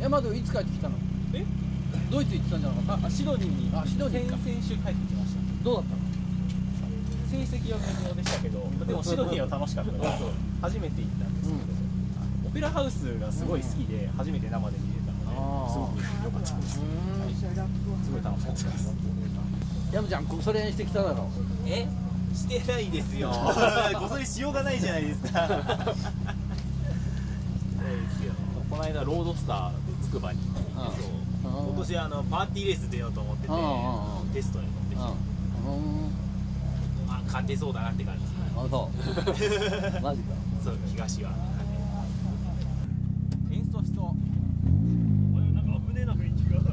山戸いつ帰ってきたの？え？ドイツ行ってたんじゃなかっあシドニーに。あシドニーか。先々週帰ってきました。たどうだったの？成績は微妙でしたけどでもシドニーは楽しかったです。初めて行ったんですけど、オペラハウスがすごい好きで初めて生で見れたのですごく良かったです。すごい楽しかったです山ちゃんこそれしてきただろえ？してないですよ。ごそれしようがないじゃないですか。そうですよ。この間ロードスターでつくばに。あ今年あのパーティーレース出ようと思っててテストに乗ってきてうん。あ勝てそうだなって感じ。あそう。マジか。そう東は演奏しそうなんか危ねえな雰囲気が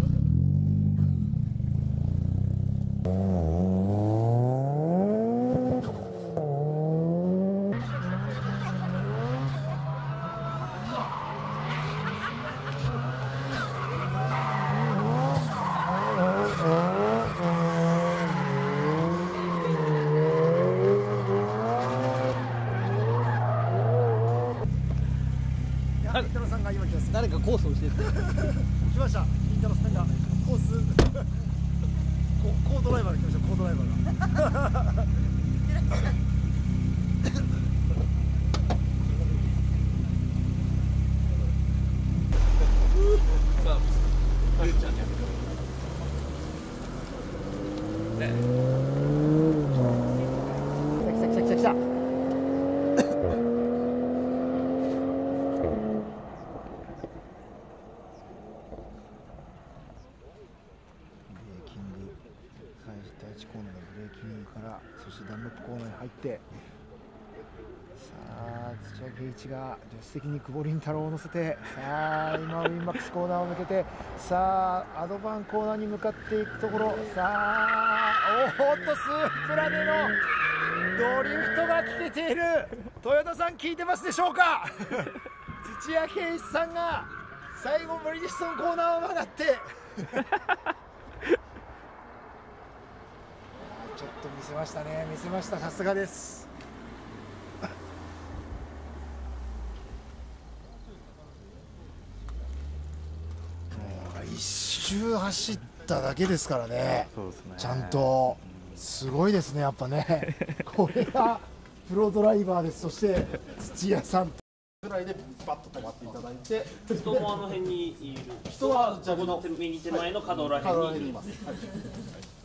いや、りんたろーさんが今来ます。誰かコース教えて来ました。りんたろーさんがコース。ココードライバーが来ました。コードライバーが。来た来た来た来た来た。ブレーキング最初第1コーナーのブレーキングからそしてダンロップコーナーに入ってさあ土屋圭一が助手席に久保凛太郎を乗せてさあ今ウィンマックスコーナーを抜けてさあアドバンコーナーに向かっていくところさあおーっとスープラでのドリフトが聞けている豊田さん聞いてますでしょうか？土屋圭一さんが最後ブリヂストンコーナーを曲がって ちょっと見せましたね見せましたさすがです一周走っただけですからね。ちゃんと。すごいですねやっぱね。これがプロドライバーです。そして土屋さんぐらいでバッと止まっていただいて。人もあの辺にいる。人はじゃあこの右手前の角ら辺にいます。はい。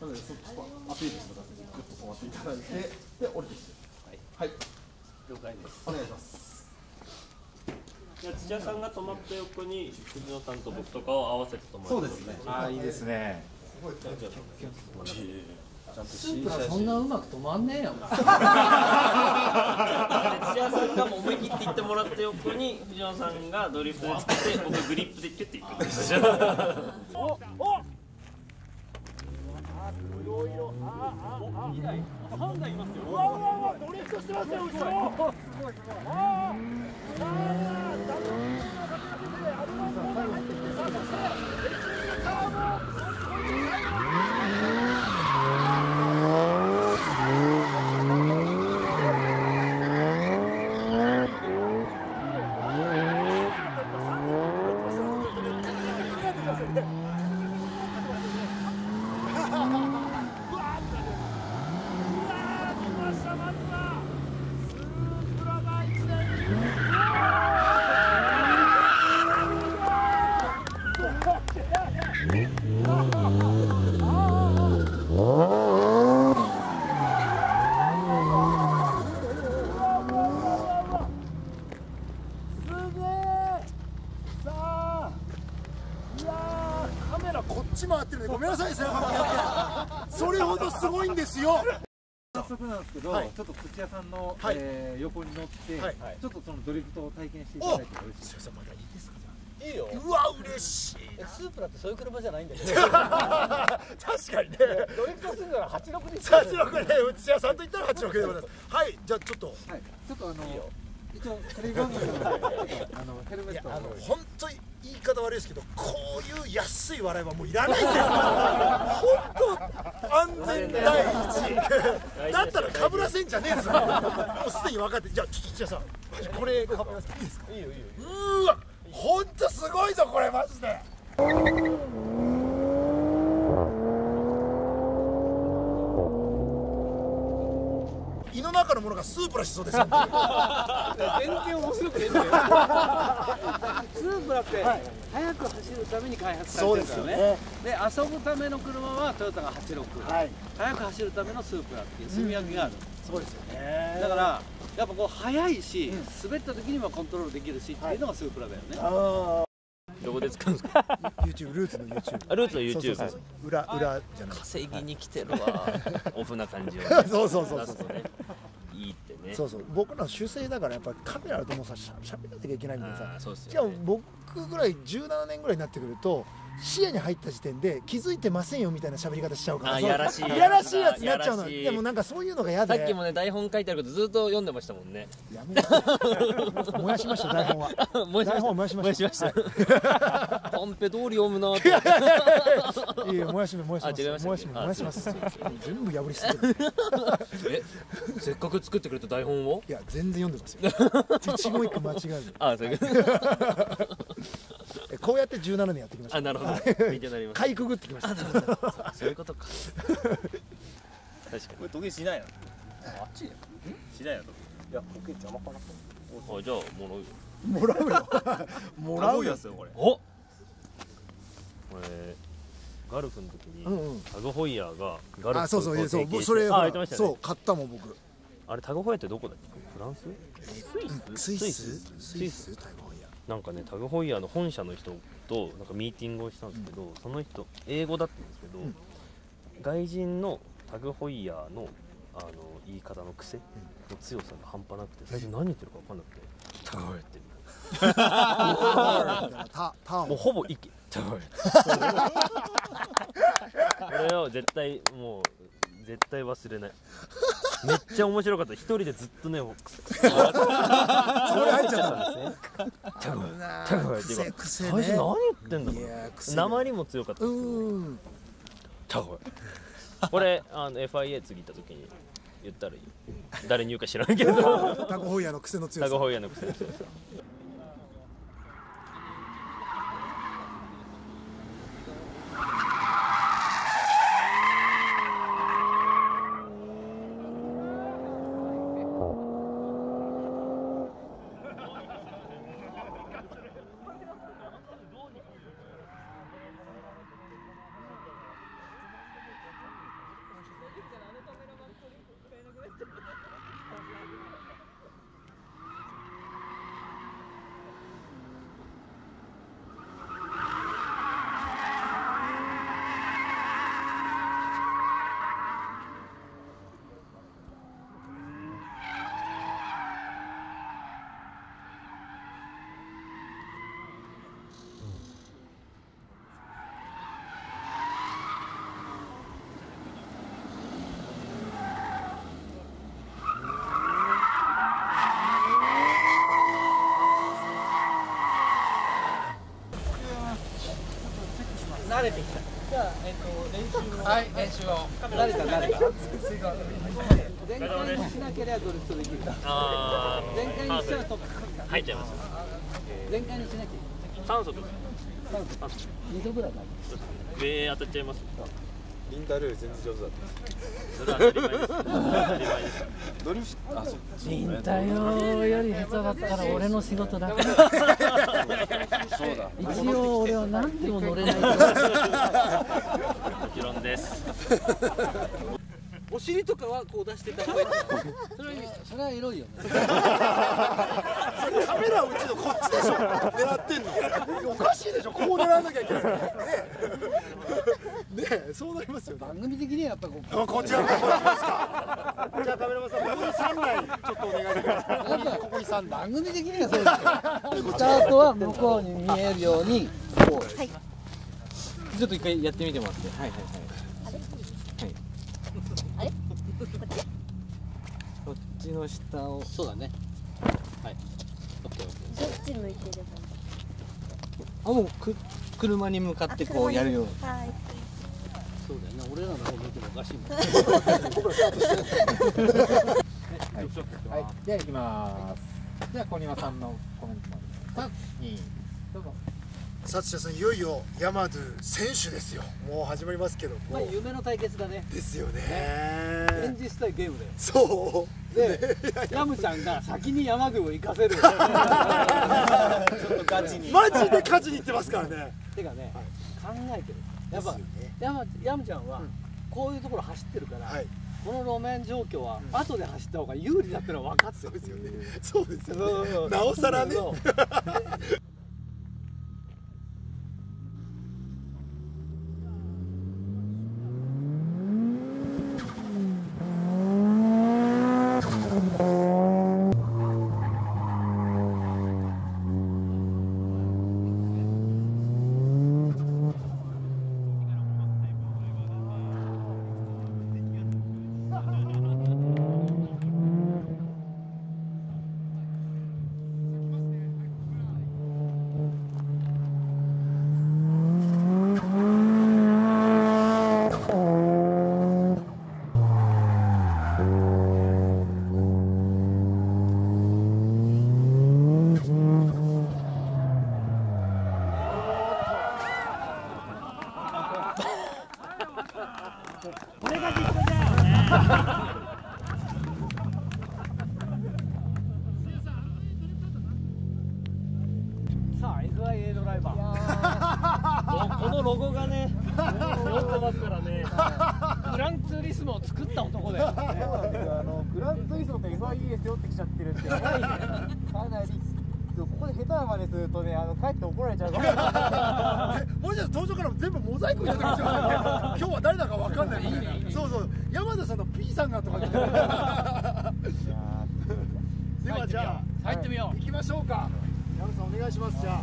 なのでそこアピールしてください。グッと止まっていただいて、で降りてきて。はい。了解です。お願いします。土屋さんが止まった横に藤野さんと僕とかを合わせて止まる。そうですね。ああいいですね。スープラそんなうまく止まんねえよで土屋さんがもう思い切って行ってもらった横に藤野さんがドリフトでつけて僕グリップでキュッていくんですよすげえ。さあ。いやーカ回ってるね。ごめんなさいですね。それほどすごいんですよ。早速なんですけど、はいちょっと土屋さんの、はいえー横に乗って、はいちょっとそのドリフトを体験していただいてもよろしいですか？まだいいですか？いいよ。うわ嬉しい。スープラってそういう車じゃないんだけど 確かにね。ドリフトするなら86で八六で内谷さんと言ったら八六でございます。はい、じゃあちょっと。はい、ちょっとあの一応テレビ番組のあのヘルメットをあの本当に言い方悪いですけどこういう安い笑いはもういらないんだよ。本当安全第一。だったらかぶらせんじゃねえぞ。もうすでに分かってじゃあちょっとじゃあさこれかぶらせていいですか？いいよいいよ。うーわ本当すごいぞこれマジで胃の中のものがスープラしそうです。全然面白くねえんだよ。スープラって速く走るために開発されてるからね。で遊ぶための車はトヨタが86、はい。速く走るためのスープラっていう住み分けがある、そうですよね。だからやっぱこう速いし、滑った時にもコントロールできるしっていうのがスープラだよね、あどこで使うんですか？あ YouTube ルーツの YouTube あルーツのそうそう YouTube そうそう。裏裏じゃない。稼ぎに来てるわ。オフな感じをねそうそうそうそう。ねいいってね。そうそう。僕らの習性だからやっぱりカメラだともうさしゃべらなきゃいけないんだけどあーさそうっすよねしかも僕ぐらい17年ぐらいになってくると視野に入った時点で気づいてませんよみたいな喋り方しちゃうから。やらしい。いやらしいやつになっちゃうの。でもなんかそういうのが嫌さでっきもね台本書いてあることずっと読んでましたもんね。やめ燃やしました台本は。燃やしました。台本は燃やしました。したカンペ通り読むなーっていや燃やします燃やします。燃やします燃やします。あそう全部破り捨てる。えせっかく作ってくれた台本を？いや全然読んでますよ。一語一句間違えず。あそういうこと。えこうやって17年やってきました。あなるほど。勉強になりますかいくぐってきました。そういうことか。確かこれ時計しないの？あっち？しないの？いや時計邪魔かな。にあじゃあもうもらうよ。もらうよ すよこれお。これガルフの時に、タグホイヤーがガルフあそうそうそう。提携してそれあ言ってましたね。そう買ったもん僕。あれタグホイヤーってどこだっけ？フランス？スイス？スイス？イス？イゴンやなんかねタグホイヤーの本社の人となんかミーティングをしたんですけど、その人英語だったんですけど、ん。外人のタグホイヤーのあの言い方の癖の強さが半端なくて最初何言ってるか分かんなくて「タグホイ。ヤー」ってタタオもうほぼ息タグホイ。ヤー これを絶対もう絶対忘れない。めっちゃ面白かった。一人でずっとねそれ入っちゃったタグホイヤーなタグホイヤーって癖いうか癖ね。最初何言ってんだいろや癖う鉛も強かったうですけどーんタコこれあの FIA 次行った時に言ったらいい。よ誰に言うか知らんけど。タコホイヤーの癖の強さ。タコホイヤーのくせに慣はい練習を慣れた慣れた。全開にしなければドリフトできるあ全開にしたらトップ入っちゃいます全開にしなきゃい酸素けない2度ぐらい上当たっちゃいますリンダルより全然上手だ。ったそれは当たり前です当たり前ですドリフトあそう引退より下手だ。ったら俺の仕事だ。一応俺は何でも乗れない。もちろんですお尻とかはこう出してた方がいいそれはいいそれはエロいよね。カメラうちのこっちでしょ狙ってんのおかしいでしょこう狙わなきゃいけないねねねそうなりますよね番組的にはやっぱこうあこちらここですかじゃあカメラマンさんここに3枚ちょっとお願いできますかここにここに3台番組的にはそうですよスタートは向こうに見えるようにこう、ちょっと一回やってみてもらってはいはい。はいの下を。そうだね。オッケーオッケー。どっち向いてあもうく車に向かってこうやるようはい。そうだよね俺らの方向い。てもおかしい。もんはい、では行きます。じゃあ小庭さんのコメントまで。三、二、どうぞ。サチヤさんい。よい。よヤマドゥ選手ですよもう始まりますけどまあも夢の対決だねですよ演ねじしたい。ゲームだよそうでヤムちゃんが先に山具を行かせる。ちょっとガチに。マジで勝ちにいってますからね。てかね、考えてる。やっぱね。ヤムちゃんはこういうところ走ってるから、はい。この路面状況は後で走った方が有利だってのは分かってる。そうですよね。そうですよね。なおさらね そうさあ FIA ドライバーこのロゴがね持ってますからねグランツーリスモを作った男だよねあのグランツーリスモと FIA 背負ってきちゃってるってかなりここで下手な真似するとねあの帰って怒られちゃうからもしかして登場からも全部モザイクになってますよ今日は誰だかわかんないいいねそうそう山田さんの P さんがとか言ってではじゃあ入ってみよう行きましょうか山田さんお願いしますじゃあ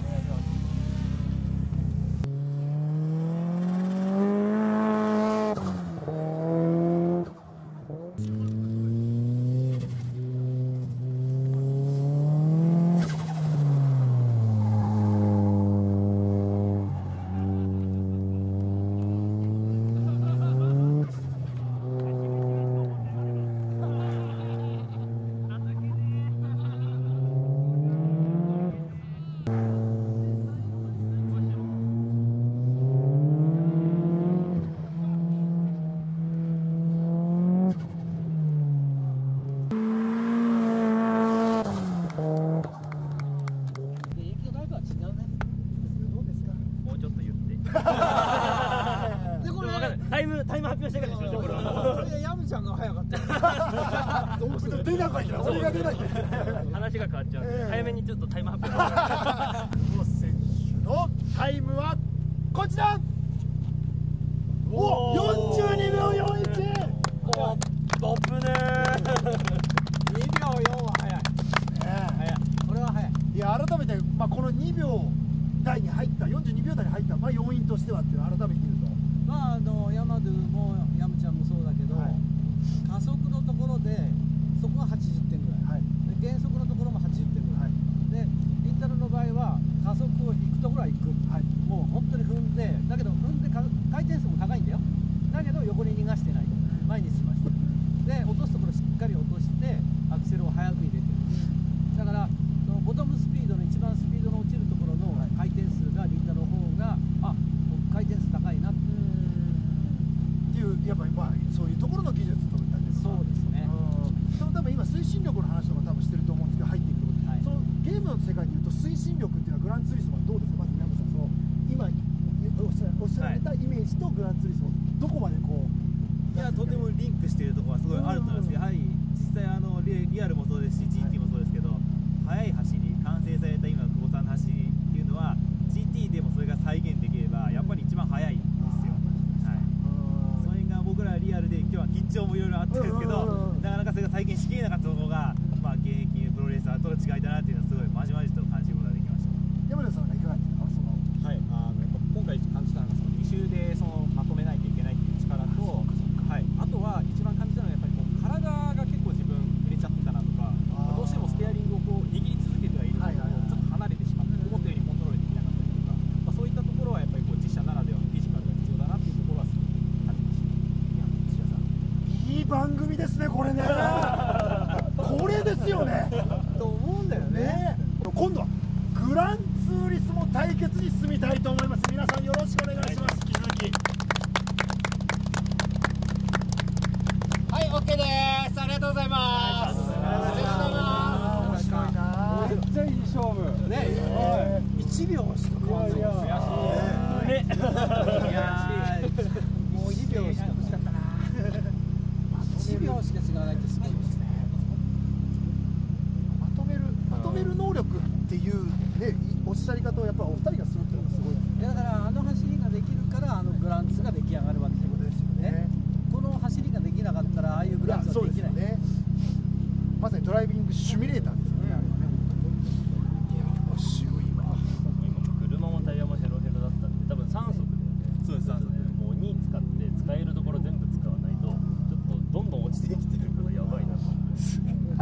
現役のライバーは違うねどうですかもうちょっと言ってでこれわかんないタイムタイム発表してからにしょうこれは。ヤムちゃんが早かったよ。どうする？出なきゃいけない俺が出ない話が変わっちゃう早めにちょっとタイム発表。してからこの選手のタイムはこちら。お42長もいろいろあったんですけど、なかなかそれが最近しきれなかったところが、まあ、現役プロレーサーとの違いだなってね、1秒しか変わらない。いやいや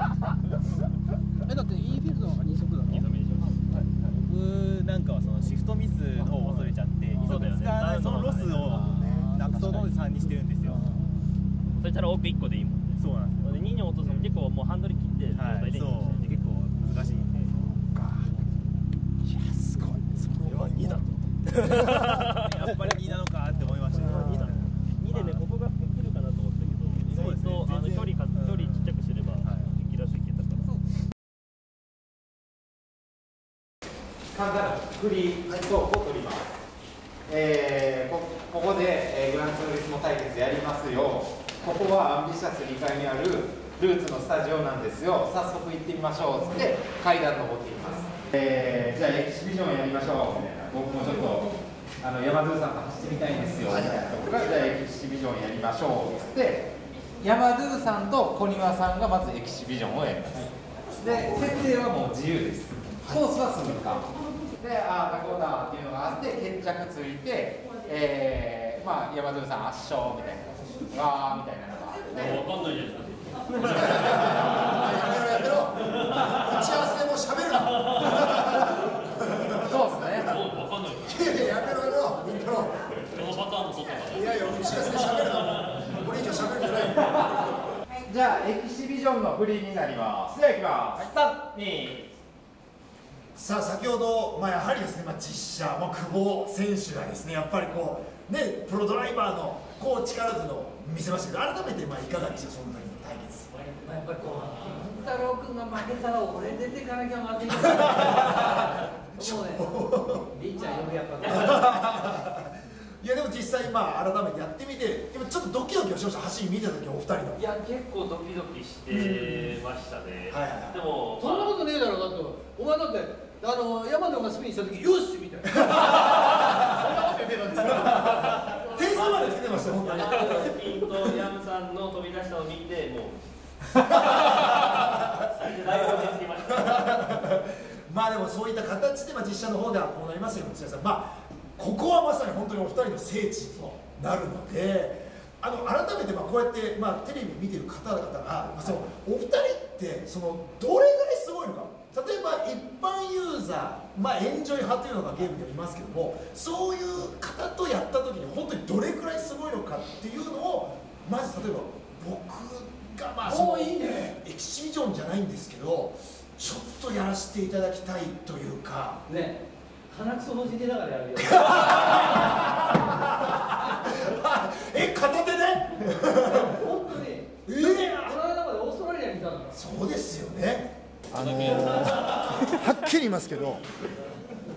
えだって E フィールドの方が2速だろ？二度目にします僕なんかはそのシフトミスを恐れちゃって二足そうだよね。使わないそのロスをねなくそうと思って3にしてるんですよ。そしたら奥1個でいいもんねそうなんですで2に落とすのも結構もうハンドル切って状態でいいんそう結構難しいんでかいやすごいその2だとやっぱり2なのかって思いましたね2だ2でねここが吹っ切るかなと思ったけど意そうですね外とあの全然距離か距離ちっちゃくすれば吹っ切らしていけたから簡単なフリートークを取ります、えーこここで、えーグランツーリスモ対決やりますよここはアンビシャス2階にあるルーツのスタジオなんですよ。早速行ってみましょう。つって階段登っていきます、えーじゃあエキシビジョンやりましょう。みたいな。僕もちょっとあのヤマドゥさんと走ってみたいんですよ。みたいなとこからじゃあエキシビジョンやりましょう。つってヤマドゥさんと小庭さんがまずエキシビジョンをやります。で設定はもう自由です。コースはすぐか。でああこうだっていうのがあって決着ついてえー、まあ山添さん圧勝みたいな。わーみたいなのがあって。分かんないじゃないですかやめろやめろ打ち合わせでも喋るなそうですね分かんないやいややめろやめろイントロこのパターンの外からいやいや打ち合わせで喋るなこれ以上喋るんじゃないじゃあエキシビジョンの振りになりますでは行きます3さあ先ほど、まあ、やはりですね、まあ、実写、まあ、久保選手がですねやっぱりこうねプロドライバーのこう力というのを見せましたけど改めてまあいかがでした？その時。の対決やっぱりこう太郎君が負けたら俺出ていかなきゃまずいよもうねりんちゃんよくやったいやでも実際まあ改めてやってみてでもちょっとドキドキはしました走り見てた時お二人のいや結構ドキドキしてましたね、はいはいはいでも、そんなことねえだろだってお前だってあの山野がスピンした時よしみたいなそんなこと言ってたんですか点数までつけてました本当に。スピンとヤムさんの飛び出したのを見てもう。ました。まあでもそういった形で、まあ、実写の方ではこうなりますよ内田さん。まあここはまさに本当にお二人の聖地になるのであの改めてまあこうやって、まあ、テレビ見てる方々が、まあ、そのお二人ってそのどれぐらいすごいのか例えば一般ユーザー、まあ、エンジョイ派というのがゲームではいますけどもそういう方とやった時に本当にどれぐらいすごいのかっていうのをまず例えば僕がまあそのいいね。エキシビジョンじゃないんですけどちょっとやらせていただきたいというか。ね。鼻くそほじりながらやるよ。え片手で？本当に。えこの間までオーストラリアにいたんだそうですよねあのー、はっきり言いますけど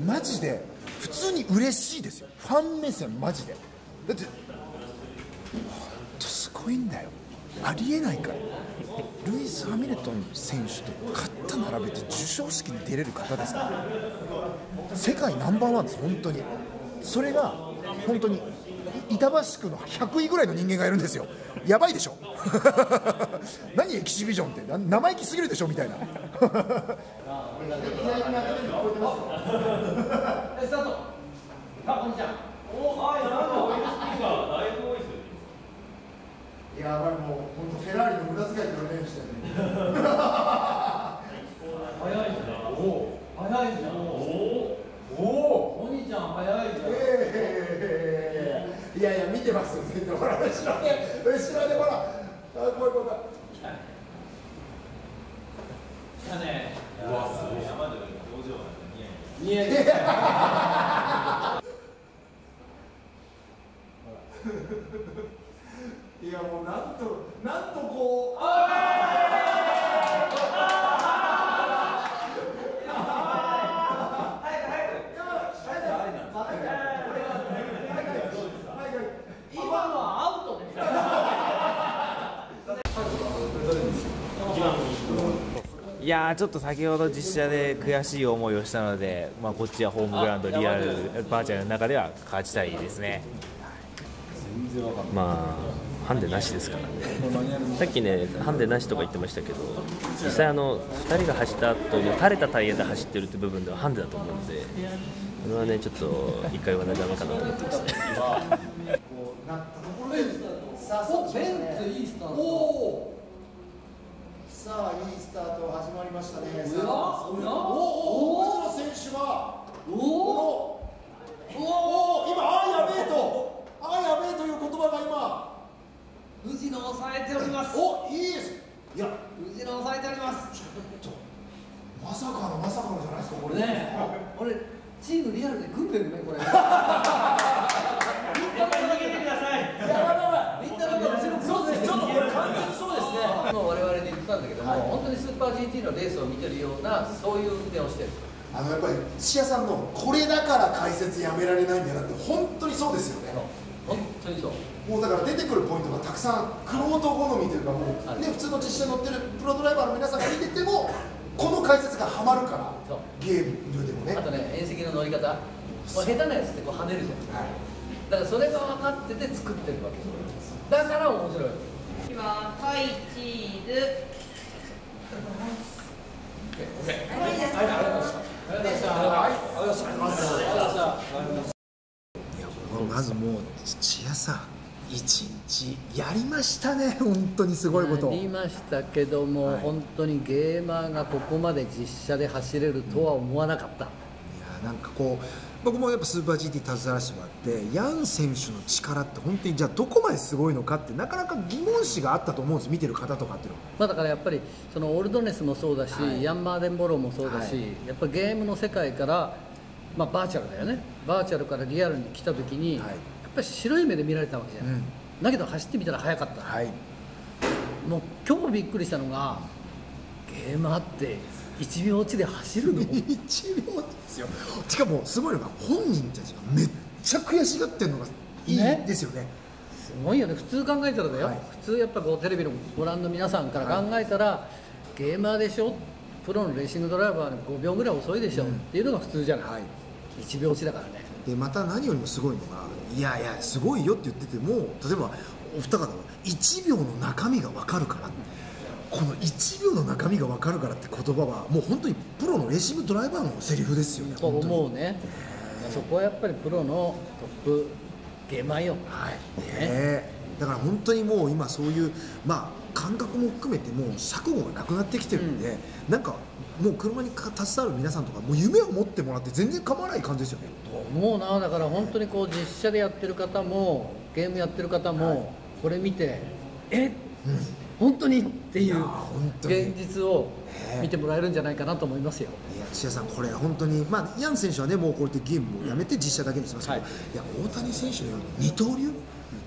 マジで普通に嬉しいですよ。ファン目線マジで。だって本当すごいんだよ。ありえないから。ルイス・ハミルトン選手と肩並べて授賞式に出れる方ですから。世界ナンバーワンです本当に。それが本当に板橋区の100位ぐらいの人間がいるんですよ。やばいでしょ。何エキシビジョンって？な生意気すぎるでしょみたいな。いなん。かウェブスピーカーだいぶ多いです。よねいやばいもう本当フェラーリの無駄遣いって言われるようにしてる早いじゃんお早いじゃんおおお兄ちゃん早いじゃんええいやいや見てますよ全然ほら後ろで後ろでほら来たねうわすごい。山で表情が似合い。見えるいやもうなんとなんとこう山田ちょっと先ほど実写で悔しい思いをしたので、まあ、こっちはホームグラウンドリアルバーチャルの中では勝ちたいですね。まあハンデなしですからね。さっきねハンデなしとか言ってましたけど実際あの2人が走った後の垂れたタイヤで走ってるって部分ではハンデだと思うんでこれはねちょっと一回はねダメかなと思ってます。ねベンツいいスタート。おさあ、いいスタート始まりましたね。さあおや？おお、藤野選手は。お？お。おお、今、あーやべえと。あーやべえという言葉が今。藤野抑えておりますお、いいです。いや、藤野抑えておりますまさかのまさかのじゃないですか、これ。ねえ俺チームリアルで組んでるねこれ みんななんかそうですちょっとこれ完全にそうですねもう我々で言ってたんだけども、本当にスーパー GT のレースを見てるようなそういう運転をしてる。あのやっぱり土屋さんのこれだから解説やめられないんだなって本当にそうですよね。本当にそう。もうだから出てくるポイントがたくさんクロート好みというかもう、ね、普通の実写乗ってるプロドライバーの皆さんが見ててもこの解説がハマるからゲームでもね。あとね縁石の乗り方。もう下手なやつってこう跳ねるじゃん、だからそれが分かってて作ってるわけだから面白い。いきますはいチーズ まずもう土屋さん一日やりましたね。本当にすごいこと。やりましたけども、はい。本当にゲーマーがここまで実写で走れるとは思わなかった、いやなんかこう僕もやっぱスーパー GT 携わらせてもらってヤン選手の力って本当にじゃあどこまですごいのかってなかなか疑問視があったと思うんです見てる方とかっていうのは。まあ、だからやっぱりそのオルドネスもそうだし、はい。ヤンマーデンボローもそうだし、はい。やっぱりゲームの世界から、まあ、バーチャルだよね。バーチャルからリアルに来た時に、はい。やっぱり白い目で見られたわけじゃない、うん。だけど走ってみたら速かった、はい。もう今日びっくりしたのがゲーマーって1秒落ちで走るの？1秒ですよ。しかもすごいのが本人たちがめっちゃ悔しがってるのがいいね？ですよね。すごいよね。普通考えたらだよ、はい。普通やっぱこうテレビのご覧の皆さんから考えたら、ゲーマーでしょ？プロのレーシングドライバーの5秒ぐらい遅いでしょ、っていうのが普通じゃない、はい。1秒落ちだからね。でまた何よりもすごいのがいやいやすごいよって言ってても例えばお二方は1秒の中身が分かるからこの1秒の中身が分かるからって言葉はもう本当にプロのレーシングドライバーのセリフですよねと思うね。そこはやっぱりプロのトップゲーマーよ。はい。ねだから本当にもう今そういうまあ感覚も含めてもう錯誤がなくなってきてるんで、なんかもう車に携わる皆さんとかもう夢を持ってもらって全然構わない感じですよね。と思うな。だから本当にこう実写でやってる方もゲームやってる方もこれ見てえ、本当にっていう現実を見てもらえるんじゃないかなと思いますよ。いや土屋さん、これ本当に、まあ、ヤン選手はね、もうこうやってゲームをやめて実写だけにしますけど、はい。い、や大谷選手のように二刀流、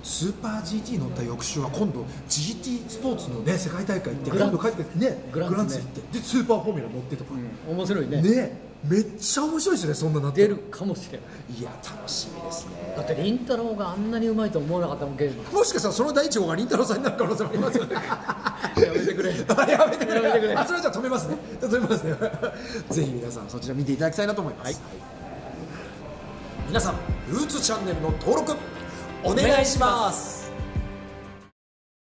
スーパー GT 乗った翌週は今度 GT スポーツの、ね、世界大会行ってグラン今度帰ってねグランツ行ってでスーパーフォーミュラ乗ってとか、面白いね。ねめっちゃ面白いですねそんなな出るかもしれない。いや楽しみですね。だって凛太郎があんなにうまいと思わなかったもんゲーム。もしかしたらその第一号が凛太郎さんになる可能性もありますよね。やめてくれ。やめてくれ。やめてくれ。あそれはじゃあ止めますね。止めますね。ぜひ皆さんそちら見ていただきたいなと思います、皆さんルーツチャンネルの登録お願いします